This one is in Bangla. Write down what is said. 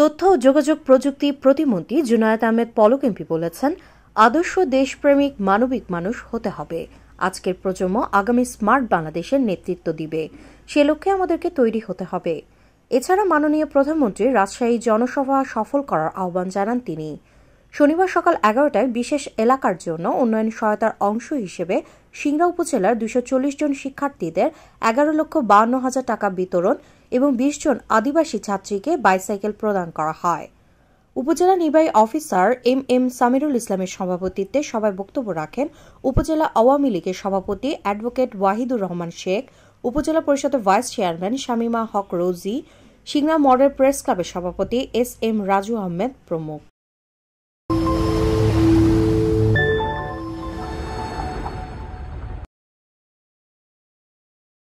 তথ্য ও যোগাযোগ প্রযুক্তি প্রতিমন্ত্রী জুনায়দ আহমেদ পলক এমপি বলেছেন, আদর্শ দেশপ্রেমিক মানবিক মানুষ হতে হবে। আজকের প্রজন্ম আগামী স্মার্ট বাংলাদেশের নেতৃত্ব দিবে। সে লক্ষ্যে আমাদেরকে তৈরি হতে হবে। এছাড়া মাননীয় প্রধানমন্ত্রী রাজশাহী জনসভা সফল করার আহ্বান জানান তিনি। শনিবার সকাল এগারোটায় বিশেষ এলাকার জন্য উন্নয়ন সহায়তার অংশ হিসেবে সিংড়া উপজেলার দুশো জন শিক্ষার্থীদের এগারো লক্ষ বান্ন হাজার টাকা বিতরণ এবং বিশ জন আদিবাসী ছাত্রীকে বাইসাইকেল প্রদান করা হয়। উপজেলা নির্বাহী অফিসার এম এম সামিরুল ইসলামের সভাপতিত্বে সভায় বক্তব্য রাখেন উপজেলা আওয়ামী লীগের সভাপতি অ্যাডভোকেট ওয়াহিদুর রহমান শেখ, উপজেলা পরিষদের vice chairman Shamima Haque Rosy, Singra model press ক্লাবের সভাপতি এস এম রাজু আহমেদ প্রমুখ।